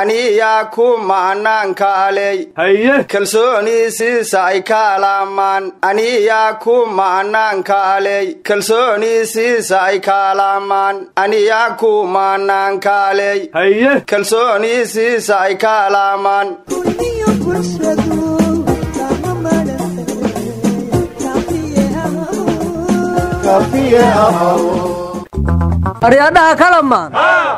aniyaa ku ma'naankaaley haye kalsooniisiisay kaalamaan aniyaa ku ma'naankaaley kalsooniisiisay kaalamaan aniyaa ku ma'naankaaley haye kalsooniisiisay kaalaamaan aryaadhaha kalamaan.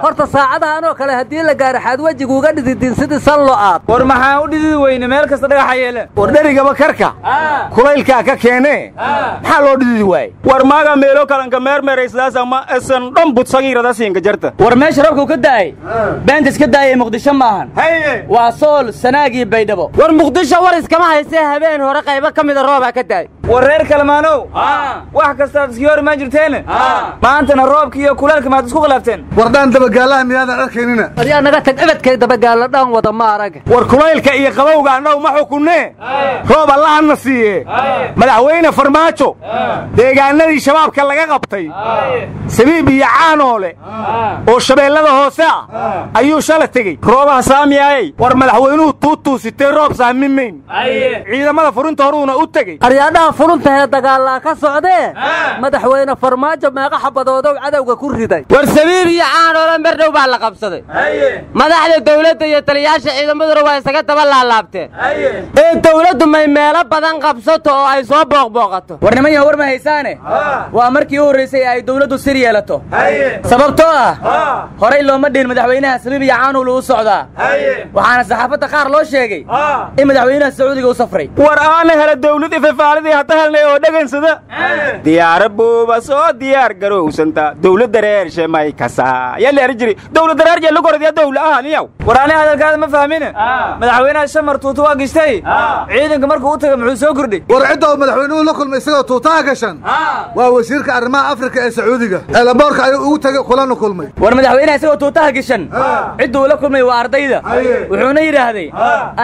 Horta saacadahan oo kale haddii la gaaro xaad wejigu uga dhididin sidii san lo'aad war maxaan u dhididi weyne? Meel kasta dhagaxa yeele. War dherigaba karka. Kulaylkaa ka keenee maxaa loo dhididi waaye war maaga meelo kalanka meermeeraysidaas ama esan dhan budsagiirada siinka jarta. War meesha roobkuu ka da'ay beentis ka daayay muqdisho maahan. Waa sool sanaag iyo baydhabo. War muqdisho war iskama haysee habeen hore qaybo ka mida roobaa ka daay war reer kalamaanow. Wax kastaad iskii hor imaan jirteene. Maantana roobka iyo kulaelka maad isku khilaafteen. Wardhaan dabagaalaha miyaadan arkaynina? Aryaa naga tag ebedkay dabagaalla dhaan wada ma arag. War kulaylka iyo qabowga annagu ma xukunnee roob allahana siiye madaxweyne farmaajo deegaanadii shabaabka laga qabtay sabiib iyo caanoole oo shabeellada hoose ah ayuu shala tegey. Roobaha saamiyaayey war madaxweynuhu tuutuusitee roob saami mayn. Ciidamada furinta horuuna u tegey. Aryaadhaha furuntahe dagaallaa ka socdee? Madaxweyne farmaajo meeqa xabadoodow cadowga ku riday. War sabiib iyo caanoole mar dhow baa la qabsaday. Madaxda dawladda iyo taliyaasha ciidamaduna waa isaga daba laalaabteen ee dawladdu may meelo badan qabsato oo ay soo booqbooqato war niman yaha war ma haysaane? Waa markii u horraysay ay dawladdu sir yeelato. Sababtoo ah horay looma dhihin madaxweynaha sabiib iyo caanuul uu socdaa. Waxaana saxaafadda qaar loo sheegay in madaxweynaha sacuudiga u safray. War aana hela dawlad ifafaalidii hata helnay oo dhegansada diyaara buuba soo diyaar garowsanta dawladda reershe may kasaa yaa leeri jiri dawladda reer jeelu koradiya dawla ahaniyaw war ani hadalkaada ma fahmine? Madaxweynaha shamar tuuta waa gishtay ciidanka markuu u taga muxuu soo kordhay war cidda madaxweynuhu la kulmay isagoo tuutaha gashan? Waa wasiirka arrimaha afrika ee sacuudiga. Eelaboorka ayuu ugu tegey kulana kulmay. War madaxweynaha isagoo tuutaha gashan. Cidda uu la kulmay waa ardayda. Wuxuuna yidhaahday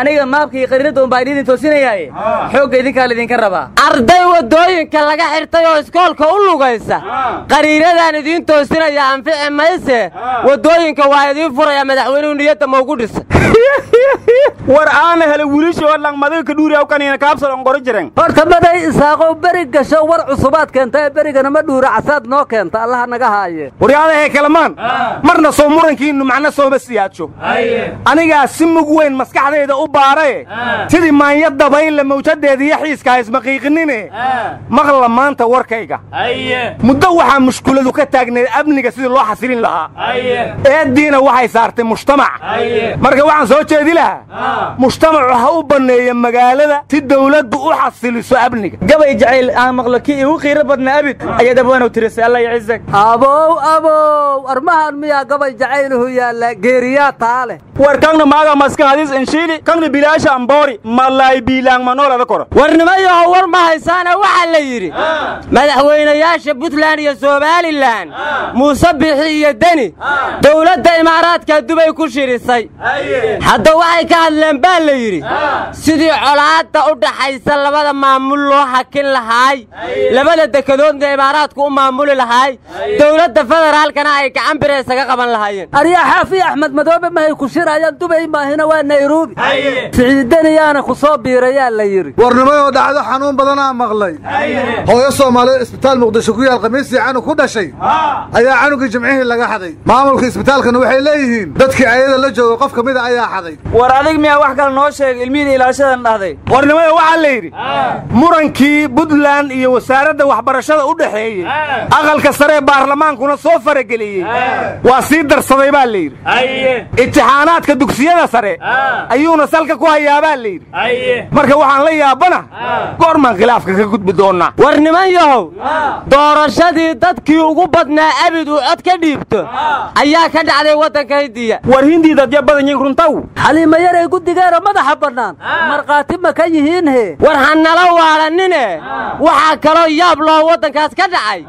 aniga maabka iyo qariinadda un baan idin toosinayaaye xoogga idinkaa laydinka rabaa. Arday waddooyinka laga xirtay oo iskoolka u lugaysa qariiradaan idiin toosinaya anfici mayse waddooyinka waa idiin furaya madaxweynuhu niyadda maugu dhisa war aana hele wilishoo langmadiga ka dhuuriyaw kaniina kaabsalon qori jiren horta maday isaaqow beri gasho war cusubaad keenta ee berigana ma dhuura casaad noo keenta allaha naga haaye. Waryaadahe kalamaan marna soo murankiinnu macno sooma siyaadsho anigaa si mug weyn maskaxdayda u baarae sidii maanya dabaynle mawjadeeda iyo xiiska haysmaqiiqinine maqla maanta warkayga. Muddo waxaa mushkuladu ka taagneed amniga sidii loo xasilin lahaa. Eeddiina waxay saartay mujtamac. Marka waxaan soo jeedi lahaa mujtamacu ha u banneeya magaalada si dawladdu u xasiliso amniga. Gabay jacayl aan maqlo kii igu qiiro badna abid. Ayaad abwaanow tirisay alla yacizak abow abow armahan miyaa gabay jacayluhu yaalla geeriyaa taa leh. War kangna maaga maska hadis inshiili kangna bilaasha amboori malaay biilaang manoolada koro. Warnimayaho war ma haysaana waxaa la yidhi. Madaxweynayaasha buntland iyo somalilan muuse bixi iyo deni dawladda imaaraadka dubay ku shirisay. Hadda waxay ka hadleen baa la yidhi sidii colaadda u dhaxaysa labada maamul loo hakin lahaay labada dekedoodna imaaraadku u maamuli lahaay dawladda federaalkana ay gacan bira isaga qaban lahaayeen. Aryaa xaafi axmed madoobe mahay ku shirayaan dubay maahina waa nairobi. Siciidaniyaana ku soo biirayaa la yidhi. Warnimayoo dhacdo xanuun badanaa maqlay. Hooyo soomaaliyeed isbitaal muqdisho ku yaal khamiistii canug ku dhashay ayaa canugii jimcihii laga xaday. Maamulka isbitaalkana waxay leeyihiin dadkii ayada la jooga qof ka mida ayaa xaday. War adig miyaa wax kale noo sheegay ilmihii ilaashadan dhahday. Warnimada waxaa la yidhi murankii buntland iyo wasaaradda waxbarashada u dhexeeyey aqalka sare ee baarlamaankuna soo farageliyey. Waa sii darsaday baa la yidhi. Imtixaanaadka dugsiyada sare ayuuna salka ku hayaabaa la yidhi. Marka waxaan la yaabana goormaan khilaafka ka gudbi doonnaa. War niman yahow doorashadii dadkii ugu badnaa abid uu cod ka dhiibto. Ayaa ka dhacday waddanka hindiya. War hindii dadya badan yiin runtaw. Xaliima yaray guddigeena madaxa bannaan markhaati ma ka yihiin he? War ha nala waalanine waxaa kaloo yaab loo waddankaas ka dhacay.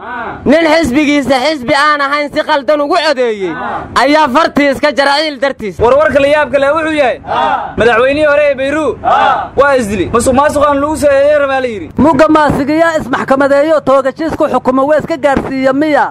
Nin xisbigiisa xisbi aan ahayn si qaldan ugu codeeyey. Ayaa fartii iska jaraciil dartiis. Warwarka la yaab kale wuxuu yahay. Madaxweynihii hore ee bayruu waa isdili. Musuq maasuqaan lagu soo eedeyn rabaa la yidhi. Mugga maasigiyaa ismaxkamadeeyo toogashiisku xukumo waa iska gaarsiiya miya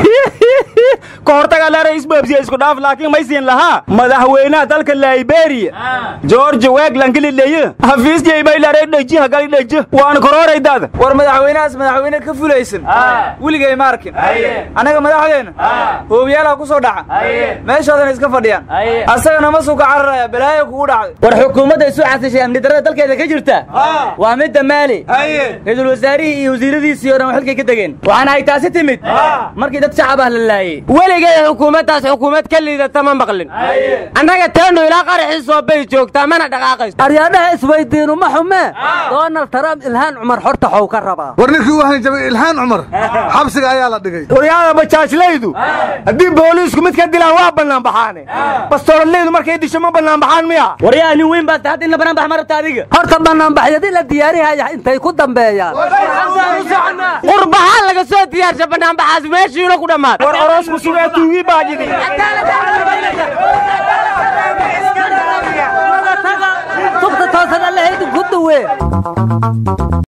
ka hortaga leera isbaabsiya isku dhaaf laakiin maysiin lahaa. Madaxweynaha dalka bay leeray dheji hagali dheji. Waana kororaydaada war madaxweynahaas madaxweyne ka fulaysan. Weligay ma arkin annaga madaxdeenna hoobiyaalaha ku soo dhaca. Meeshoodana iska fadhiyaan. Asagana ma suuka cararaya balaayo kugu dhacday war xukuumadda isu xasishay amni darrada dalkeeda ka jirta? Waa midda maali ra'iisul wasaarihii iyo wasiiradiisii oo dhan xilkay ka degeen. Waxaana ay taasi timid. Markii dad shacab ah la laayey weligay xukuumaddaas xukuumad ka liidata ma maqlin annaga teenu ilaa qaraxii soo bay joogtaa mana dhaqaaqayso aryaadhaha isweydiinu ma xumee donald trump ilhaan cumar xorta xow ka rabaa war ninkii u hanjabay ilhaan cumar xabsiga ayaa la dhigay waryaada bajaajlaydu haddii booliisku mid ka dilaan waa bannaan baxaane bastoololeydu markay disho ma bannaan baxaan miya waryaa nin weyn baad tahad in la banaan bax ma rabta adiga horta bannaanbaxyadii la diyaarihaya intay ku dambeeyaan qurbahaan laga soo diyaarsha bannaanbaxaas hakuna kudamat or oros kusuwe tuwi baji di तुम तो सदा लहे तो गुद्द हुए